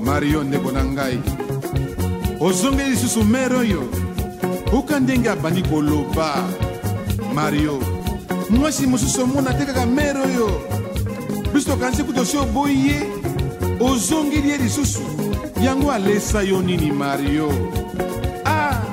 mario ndeko na ngai ozongeli lisusu mere oyo oka ndenge abandi koloba mario mwasi mosusu omona te kaka mere oyo biso tokanisi kutu osi oboyi ye ozongeli ye lisusu yango alesa yo nini mario ah.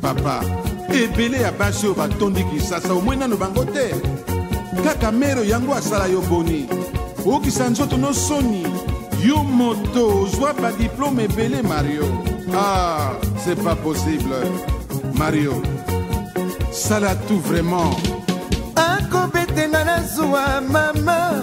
papa ebele ya basi oyo batondi kisasa omoi nano bango te kaka mero yango asala yo boni okisa nzoto no soni yo moto ozwa badiplome ebele mario ah c'est pas possible mario sala tout vraiment akobetenga na zuwa mama